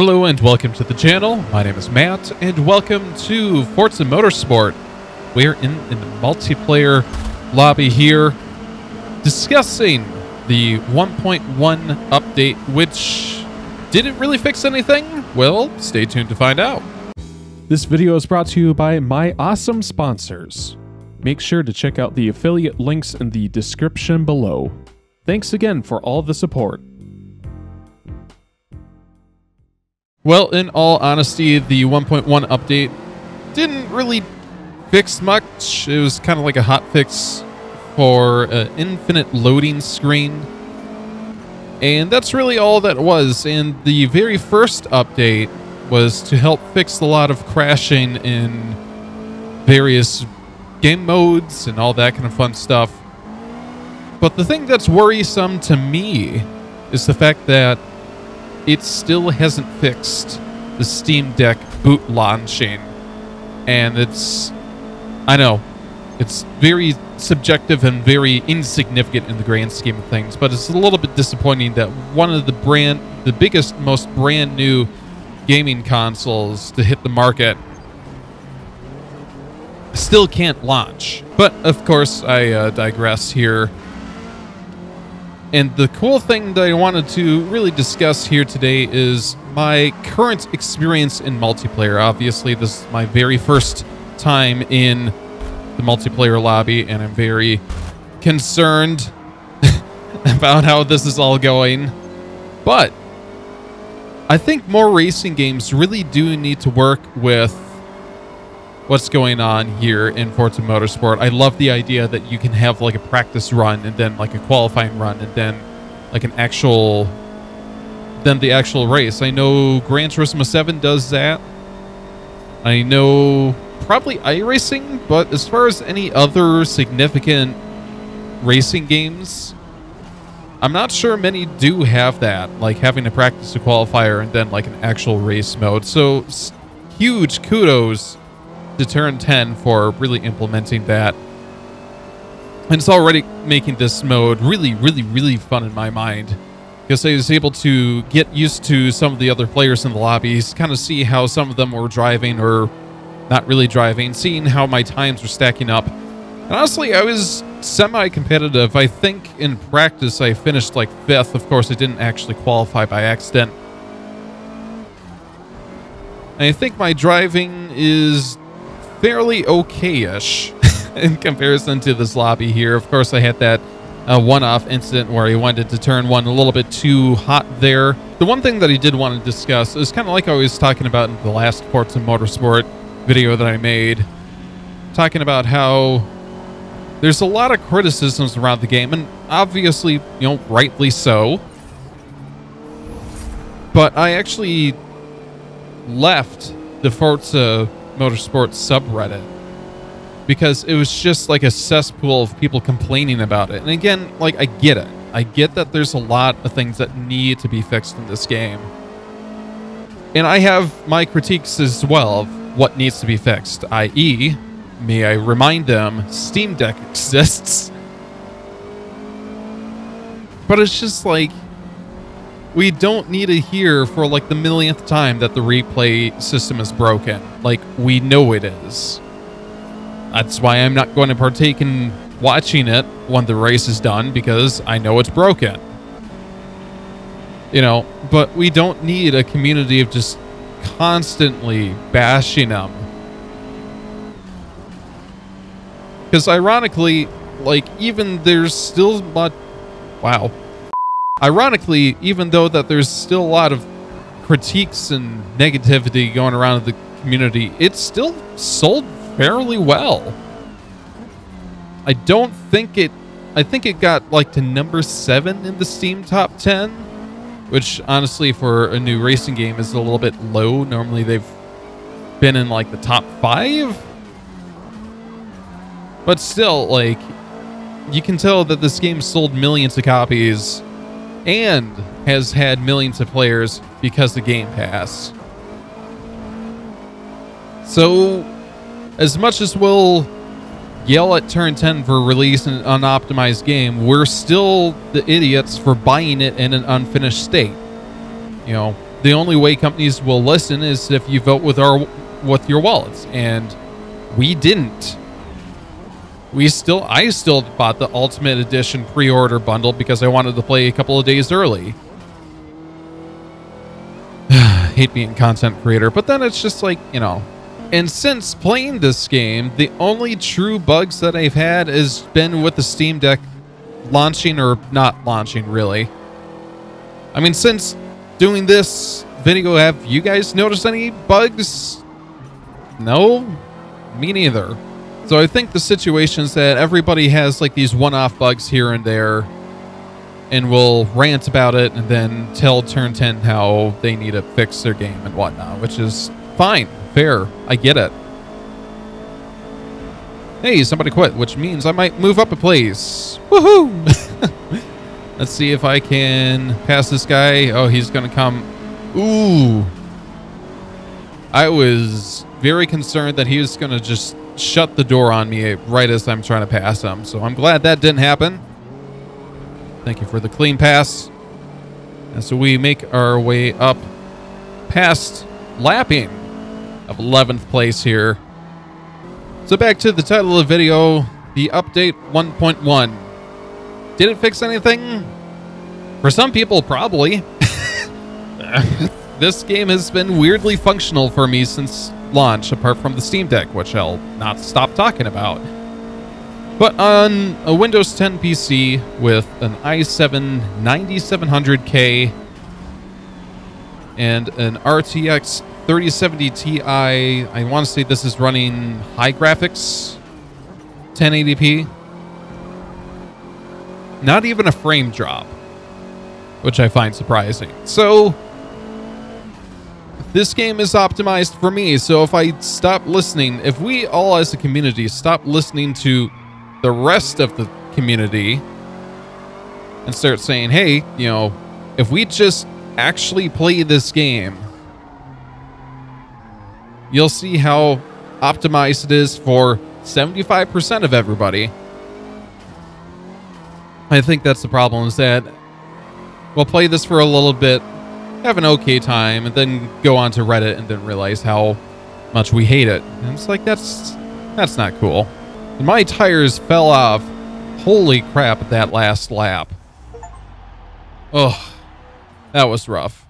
Hello and welcome to the channel. My name is Matt and welcome to Forza Motorsport. We're in, in the multiplayer lobby here discussing the 1.1 update which didn't really fix anything. Well, stay tuned to find out. This video is brought to you by my awesome sponsors. Make sure to check out the affiliate links in the description below. Thanks again for all the support. Well, in all honesty, the 1.1 update didn't really fix much. It was kind of like a hot fix for an infinite loading screen. And that's really all that was. And the very first update was to help fix a lot of crashing in various game modes and all that kind of fun stuff. But the thing that's worrisome to me is the fact that it still hasn't fixed the Steam Deck boot launching. And it's, I know, it's very subjective and very insignificant in the grand scheme of things, but it's a little bit disappointing that one of the brand, the biggest, most brand new gaming consoles to hit the market still can't launch. But of course, I uh, digress here. And the cool thing that I wanted to really discuss here today is my current experience in multiplayer. Obviously, this is my very first time in the multiplayer lobby, and I'm very concerned about how this is all going. But I think more racing games really do need to work with what's going on here in Forza Motorsport. I love the idea that you can have like a practice run and then like a qualifying run and then like an actual then the actual race. I know Gran Turismo 7 does that. I know probably iRacing, but as far as any other significant racing games, I'm not sure many do have that, like having to practice a qualifier and then like an actual race mode. So huge kudos to Turn 10 for really implementing that. And it's already making this mode really, really, really fun in my mind. Because I was able to get used to some of the other players in the lobbies, kind of see how some of them were driving or not really driving, seeing how my times were stacking up. And honestly, I was semi-competitive. I think in practice I finished like fifth. Of course, I didn't actually qualify by accident. And I think my driving is fairly okay-ish in comparison to this lobby here. Of course, I had that uh, one-off incident where he wanted to turn one a little bit too hot there. The one thing that he did want to discuss is kind of like I was talking about in the last Forza Motorsport video that I made, talking about how there's a lot of criticisms around the game, and obviously, you know, rightly so. But I actually left the Forza Motorsport subreddit because it was just like a cesspool of people complaining about it. And again, like I get it. I get that there's a lot of things that need to be fixed in this game. And I have my critiques as well of what needs to be fixed, i.e., may I remind them, Steam Deck exists. But it's just like we don't need to hear for like the millionth time that the replay system is broken. Like we know it is. That's why I'm not going to partake in watching it when the race is done because I know it's broken. You know, but we don't need a community of just constantly bashing them. Because ironically, like even there's still but wow. Ironically, even though that there's still a lot of critiques and negativity going around in the community, it's still sold fairly well. I don't think it I think it got like to number 7 in the Steam top 10, which honestly for a new racing game is a little bit low. Normally they've been in like the top 5. But still like you can tell that this game sold millions of copies and has had millions of players because of Game Pass. So, as much as we'll yell at Turn 10 for releasing an unoptimized game, we're still the idiots for buying it in an unfinished state. You know, the only way companies will listen is if you vote with our with your wallets, and we didn't. We still, I still bought the Ultimate Edition pre-order bundle because I wanted to play a couple of days early. Hate being content creator, but then it's just like you know. And since playing this game, the only true bugs that I've had has been with the Steam Deck launching or not launching, really. I mean, since doing this video, have you guys noticed any bugs? No? Me neither. So I think the situation is that everybody has like these one-off bugs here and there and will rant about it and then tell Turn 10 how they need to fix their game and whatnot, which is fine, fair. I get it. Hey, somebody quit, which means I might move up a place. Woohoo! Let's see if I can pass this guy. Oh, he's going to come. Ooh. I was very concerned that he was going to just shut the door on me right as I'm trying to pass him. So I'm glad that didn't happen. Thank you for the clean pass. And so we make our way up past lapping of 11th place here. So back to the title of the video, the update 1.1. Did it fix anything? For some people, probably. this game has been weirdly functional for me since launch, apart from the Steam Deck, which I'll not stop talking about. But on a Windows 10 PC with an i7 9700K and an RTX 3070 Ti, I want to say this is running high graphics, 1080p. Not even a frame drop, which I find surprising. So this game is optimized for me. So if I stop listening, if we all as a community stop listening to the rest of the community and start saying, hey, you know, if we just actually play this game, you'll see how optimized it is for 75% of everybody. I think that's the problem is that we'll play this for a little bit, have an okay time, and then go on to Reddit and then realize how much we hate it. And it's like, that's, that's not cool. And my tires fell off. Holy crap at that last lap. Oh, that was rough.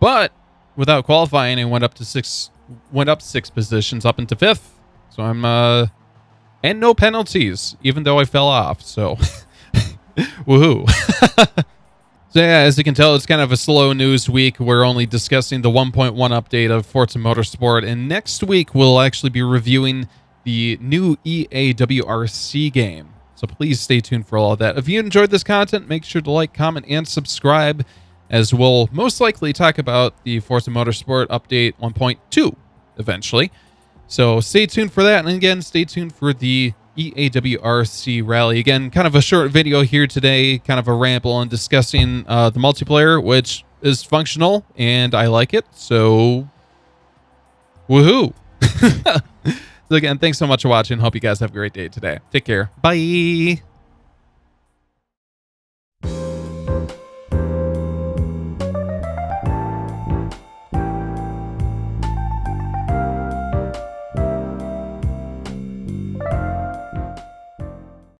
But without qualifying, I went up to six, went up six positions up into fifth. So I'm, uh, and no penalties, even though I fell off. So Woohoo. so yeah, as you can tell, it's kind of a slow news week. We're only discussing the 1.1 update of Forza Motorsport, and next week we'll actually be reviewing the new EAWRC game. So please stay tuned for all of that. If you enjoyed this content, make sure to like, comment, and subscribe, as we'll most likely talk about the Forza Motorsport update 1.2 eventually. So stay tuned for that, and again, stay tuned for the EAWRC rally. Again, kind of a short video here today, kind of a ramble on discussing uh, the multiplayer, which is functional and I like it. So, woohoo. so again, thanks so much for watching. Hope you guys have a great day today. Take care. Bye.